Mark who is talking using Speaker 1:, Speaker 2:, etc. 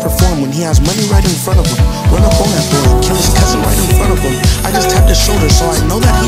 Speaker 1: Perform when he has money right in front of him. Run up on that boy, kill his cousin right in front of him. I just tapped his shoulder, so I know that